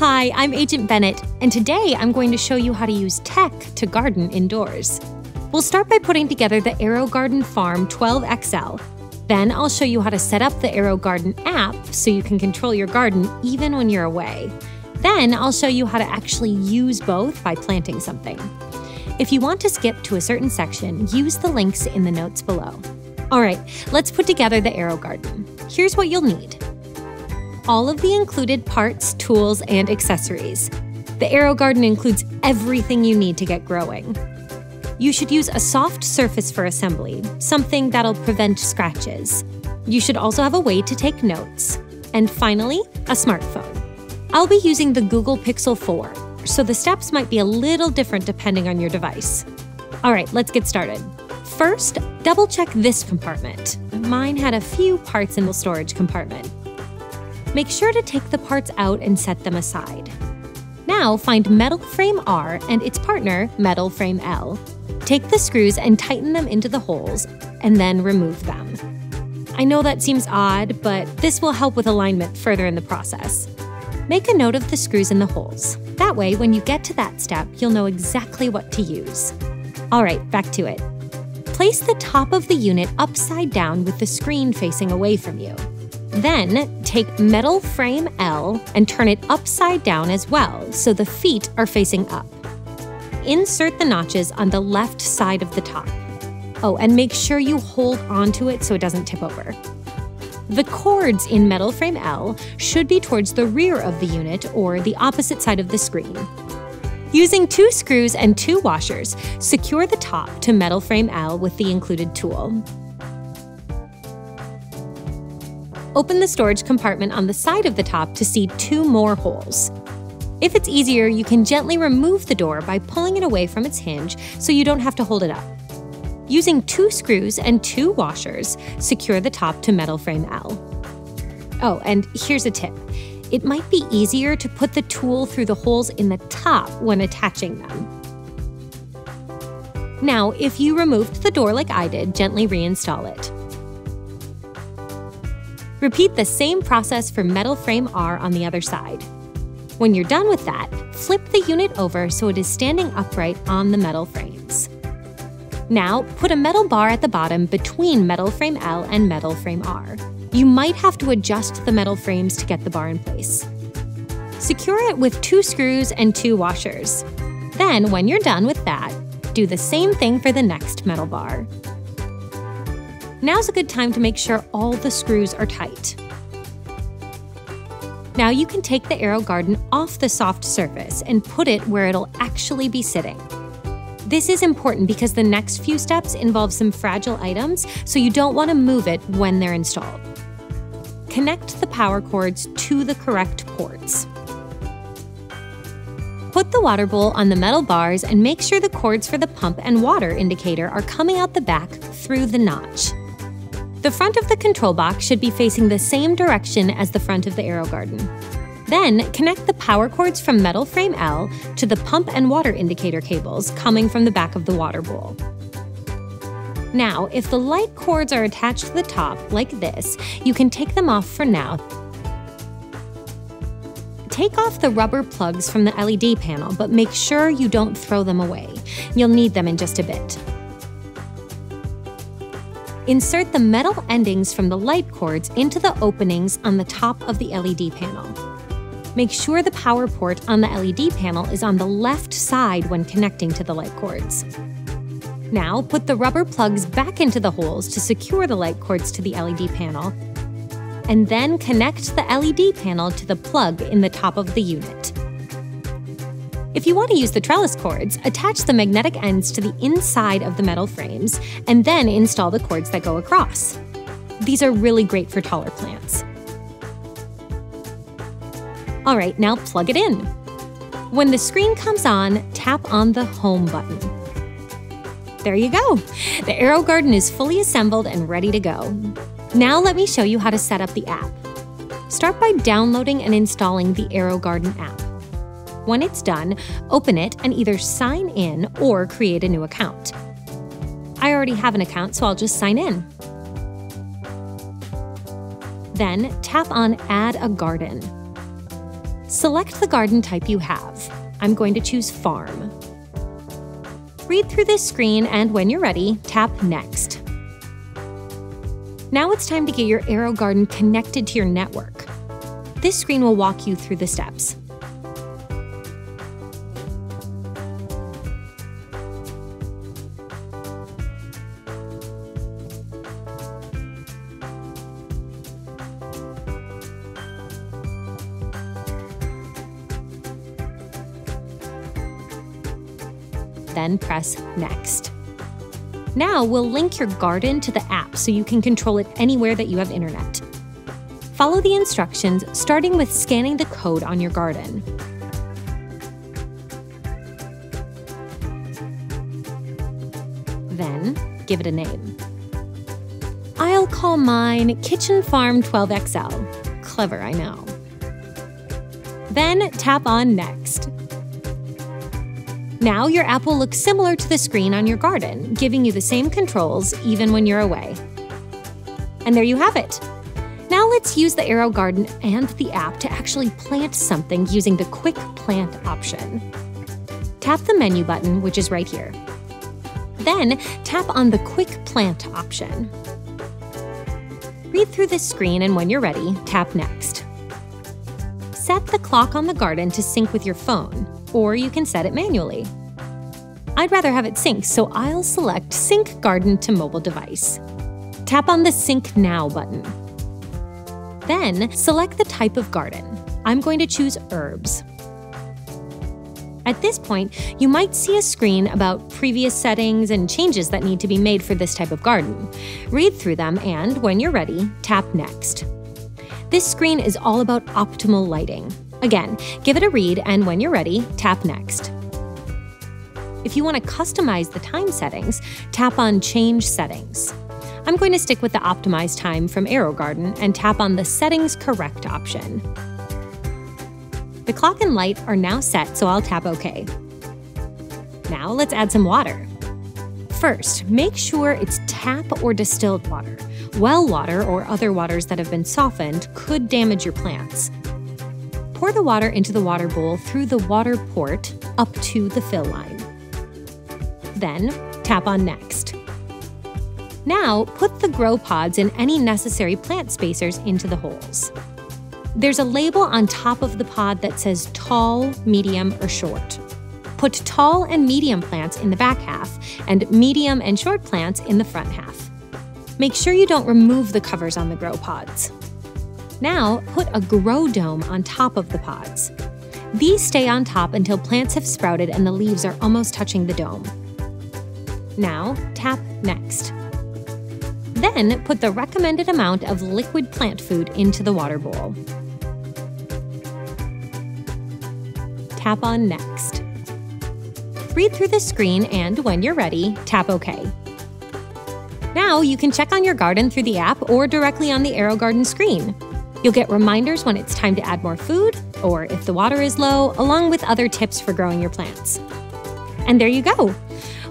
Hi, I'm Agent Bennett, and today I'm going to show you how to use tech to garden indoors. We'll start by putting together the Aero Garden Farm 12XL. Then I'll show you how to set up the Aero Garden app so you can control your garden even when you're away. Then I'll show you how to actually use both by planting something. If you want to skip to a certain section, use the links in the notes below. All right, let's put together the Aero Garden. Here's what you'll need all of the included parts, tools, and accessories. The Aero Garden includes everything you need to get growing. You should use a soft surface for assembly, something that'll prevent scratches. You should also have a way to take notes. And finally, a smartphone. I'll be using the Google Pixel 4, so the steps might be a little different depending on your device. All right, let's get started. First, double check this compartment. Mine had a few parts in the storage compartment. Make sure to take the parts out and set them aside. Now find metal frame R and its partner, metal frame L. Take the screws and tighten them into the holes, and then remove them. I know that seems odd, but this will help with alignment further in the process. Make a note of the screws in the holes. That way, when you get to that step, you'll know exactly what to use. All right, back to it. Place the top of the unit upside down with the screen facing away from you. Then take metal frame L and turn it upside down as well so the feet are facing up. Insert the notches on the left side of the top. Oh, and make sure you hold onto it so it doesn't tip over. The cords in metal frame L should be towards the rear of the unit or the opposite side of the screen. Using two screws and two washers, secure the top to metal frame L with the included tool. Open the storage compartment on the side of the top to see two more holes. If it's easier, you can gently remove the door by pulling it away from its hinge so you don't have to hold it up. Using two screws and two washers, secure the top to metal frame L. Oh, and here's a tip. It might be easier to put the tool through the holes in the top when attaching them. Now, if you removed the door like I did, gently reinstall it. Repeat the same process for metal frame R on the other side. When you're done with that, flip the unit over so it is standing upright on the metal frames. Now, put a metal bar at the bottom between metal frame L and metal frame R. You might have to adjust the metal frames to get the bar in place. Secure it with two screws and two washers. Then, when you're done with that, do the same thing for the next metal bar. Now's a good time to make sure all the screws are tight. Now you can take the Aero Garden off the soft surface and put it where it'll actually be sitting. This is important because the next few steps involve some fragile items, so you don't want to move it when they're installed. Connect the power cords to the correct ports. Put the water bowl on the metal bars and make sure the cords for the pump and water indicator are coming out the back through the notch. The front of the control box should be facing the same direction as the front of the AeroGarden. Then, connect the power cords from metal frame L to the pump and water indicator cables coming from the back of the water bowl. Now, if the light cords are attached to the top, like this, you can take them off for now. Take off the rubber plugs from the LED panel, but make sure you don't throw them away. You'll need them in just a bit. Insert the metal endings from the light cords into the openings on the top of the LED panel. Make sure the power port on the LED panel is on the left side when connecting to the light cords. Now, put the rubber plugs back into the holes to secure the light cords to the LED panel, and then connect the LED panel to the plug in the top of the unit. If you want to use the trellis cords, attach the magnetic ends to the inside of the metal frames and then install the cords that go across. These are really great for taller plants. All right, now plug it in. When the screen comes on, tap on the Home button. There you go. The AeroGarden is fully assembled and ready to go. Now let me show you how to set up the app. Start by downloading and installing the AeroGarden app. When it's done, open it and either sign in or create a new account. I already have an account, so I'll just sign in. Then tap on Add a Garden. select the garden type you have. I'm going to choose Farm. Read through this screen and when you're ready, tap Next. Now it's time to get your Aero Garden connected to your network. This screen will walk you through the steps. Then press Next. Now we'll link your garden to the app so you can control it anywhere that you have internet. Follow the instructions, starting with scanning the code on your garden. Then, give it a name. I'll call mine Kitchen Farm 12XL. Clever, I know. Then tap on Next. Now your app will look similar to the screen on your garden, giving you the same controls even when you're away. And there you have it. Now let's use the AeroGarden and the app to actually plant something using the Quick Plant option. Tap the menu button, which is right here. Then tap on the Quick Plant option. Read through this screen and when you're ready, tap Next. Set the clock on the garden to sync with your phone, or you can set it manually. I'd rather have it sync, so I'll select Sync Garden to Mobile Device. Tap on the Sync Now button. Then select the type of garden. I'm going to choose herbs. At this point, you might see a screen about previous settings and changes that need to be made for this type of garden. Read through them and, when you're ready, tap Next. This screen is all about optimal lighting. Again, give it a read, and when you're ready, tap Next. If you want to customize the time settings, tap on Change Settings. I'm going to stick with the Optimize Time from AeroGarden and tap on the Settings Correct option. The clock and light are now set, so I'll tap OK. Now let's add some water. First, make sure it's tap or distilled water. Well water or other waters that have been softened could damage your plants. Pour the water into the water bowl through the water port up to the fill line. Then, tap on Next. Now, put the grow pods and any necessary plant spacers into the holes. There's a label on top of the pod that says tall, medium, or short. Put tall and medium plants in the back half, and medium and short plants in the front half. Make sure you don't remove the covers on the grow pods. Now, put a grow dome on top of the pods. These stay on top until plants have sprouted and the leaves are almost touching the dome. Now, tap Next. Then, put the recommended amount of liquid plant food into the water bowl. Tap on Next. Read through the screen and, when you're ready, tap OK. Now you can check on your garden through the app or directly on the AeroGarden screen. You'll get reminders when it's time to add more food or if the water is low, along with other tips for growing your plants. And there you go!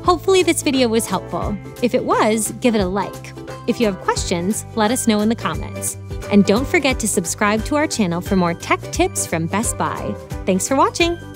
Hopefully, this video was helpful. If it was, give it a like. If you have questions, let us know in the comments. And don't forget to subscribe to our channel for more tech tips from Best Buy. Thanks for watching!